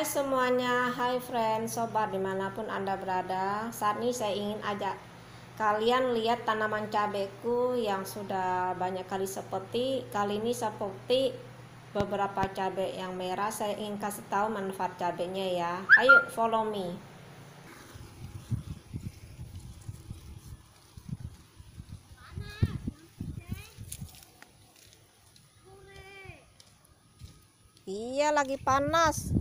Hai semuanya, hai friend, sobat di mana pun anda berada. Saat ini saya ingin ajak kalian lihat tanaman cabeku yang sudah banyak kali seperti Kali ini seperti beberapa cabai yang merah. Saya ingin kasih tahu manfaat cabenya ya. Ayo follow me. Iya lagi panas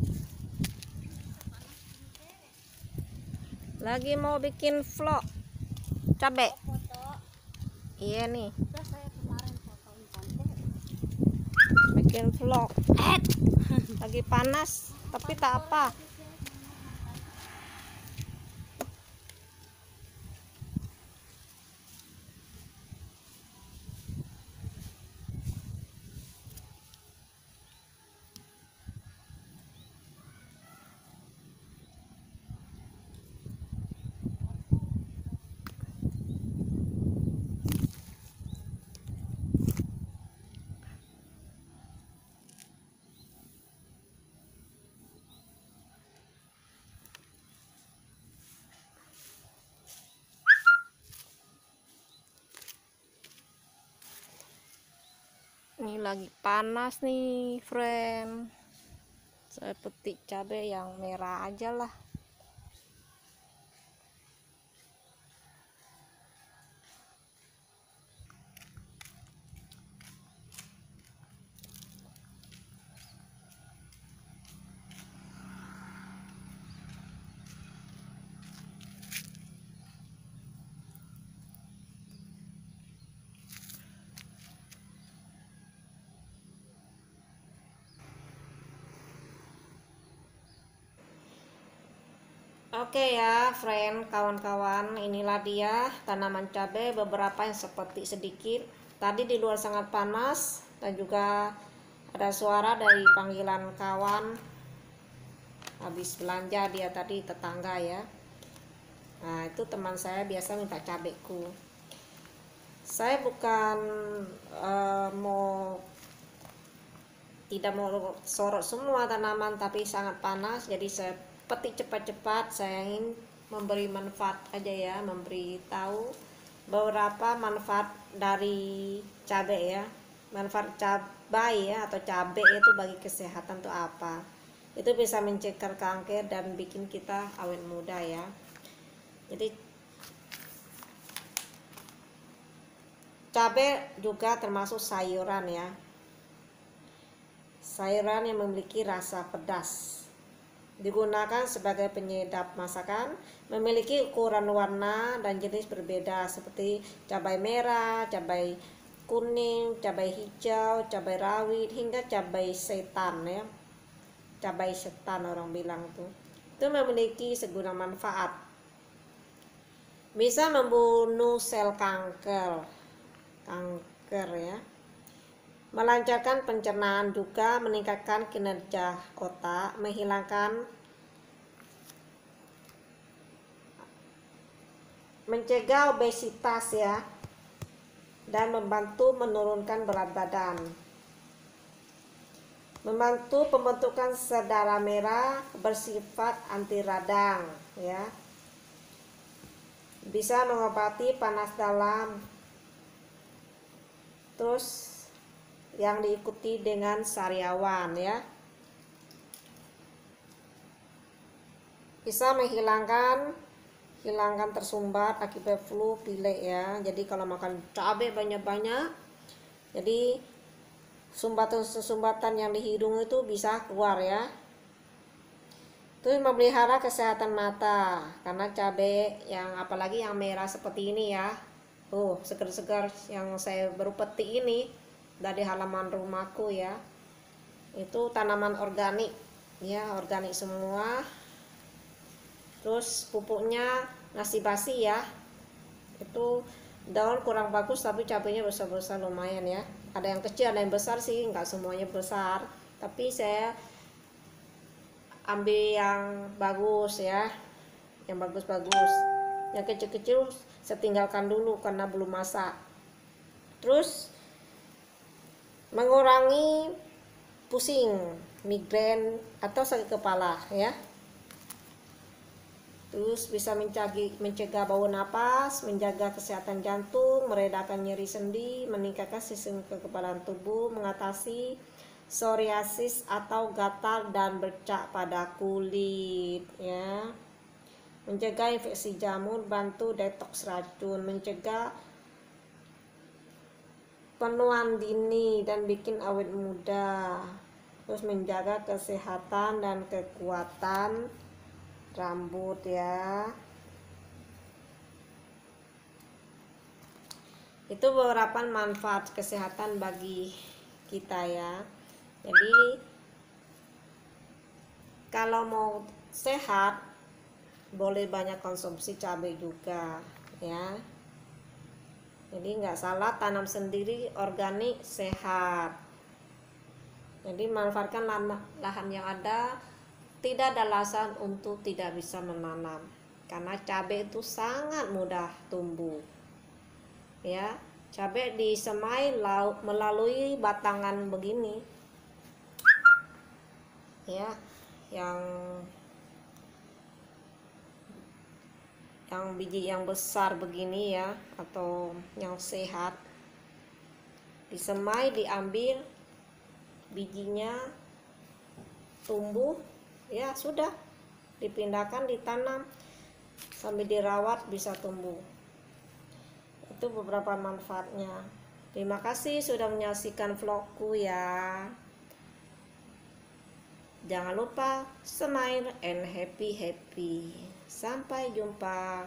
Lagi mau bikin vlog. Cabe. Iya nih. Bikin vlog. Lagi panas Tapi tak apa Ini lagi panas nih, friend. Saya petik cabai yang merah aja lah. Oke ya, friend, kawan-kawan, inilah dia tanaman cabai beberapa yang seperti sedikit. Tadi di luar sangat panas dan juga ada suara dari panggilan kawan. Habis belanja dia tadi tetangga ya. Nah, itu teman saya biasa minta cabeku. Saya bukan uh, mau tidak mau sorot semua tanaman tapi sangat panas jadi saya petik cepat-cepat saya ingin memberi manfaat aja ya memberi tahu beberapa manfaat dari cabai ya. Manfaat cabai ya atau cabai itu bagi kesehatan tuh apa. Itu bisa mencegah kanker dan bikin kita awet muda ya. Jadi cabai juga termasuk sayuran ya. Sayuran yang memiliki rasa pedas digunakan sebagai penyedap masakan, memiliki ukuran warna dan jenis berbeda seperti cabai merah, cabai kuning, cabai hijau, cabai rawit hingga cabai setan ya. Cabai setan orang bilang tuh. Itu memiliki seguna manfaat. Bisa membunuh sel kanker. Kanker ya melancarkan pencernaan juga meningkatkan kinerja otak, menghilangkan mencegah obesitas ya dan membantu menurunkan berat badan. Membantu pembentukan sel darah merah bersifat anti radang ya. Bisa mengobati panas dalam. Terus yang diikuti dengan sariawan ya. Bisa menghilangkan hilangkan tersumbat akibat flu pilek ya. Jadi kalau makan cabai banyak-banyak jadi sumbatan-sumbatan yang di hidung itu bisa keluar ya. Itu memelihara kesehatan mata karena cabai yang apalagi yang merah seperti ini ya. Tuh segar-segar yang saya baru petik ini dari halaman rumahku ya. Itu tanaman organik ya organik semua. Terus pupuknya nasi basi ya. Itu daun kurang bagus tapi cabenya besar-besar lumayan ya. Ada yang kecil ada yang besar sih nggak semuanya besar. Tapi saya ambil yang bagus ya yang bagus-bagus. Yang kecil-kecil saya tinggalkan dulu karena belum masak. Terus mengurangi pusing migrain atau sakit kepala ya. Terus bisa mencagi, mencegah bau napas, menjaga kesehatan jantung, meredakan nyeri sendi, meningkatkan sistem kekebalan tubuh, mengatasi psoriasis atau gatal dan bercak pada kulit ya. Mencegah infeksi jamur bantu detoks racun mencegah penuaan dini dan bikin awet muda. Terus menjaga kesehatan dan kekuatan rambut ya. Itu beberapa manfaat kesehatan bagi kita ya. Jadi kalau mau sehat boleh banyak konsumsi cabai juga ya jadi nggak salah tanam sendiri organik sehat. Jadi manfaatkan lahan yang ada tidak ada alasan untuk tidak bisa menanam. Karena cabai itu sangat mudah tumbuh. Ya cabai disemai melalui batangan begini. Ya yang yang biji yang besar begini ya atau yang sehat. Disemai diambil bijinya tumbuh ya sudah. Dipindahkan ditanam sambil dirawat bisa tumbuh. Itu beberapa manfaatnya. Terima kasih sudah menyaksikan vlogku ya. Jangan lupa smile and happy happy. Sampai jumpa.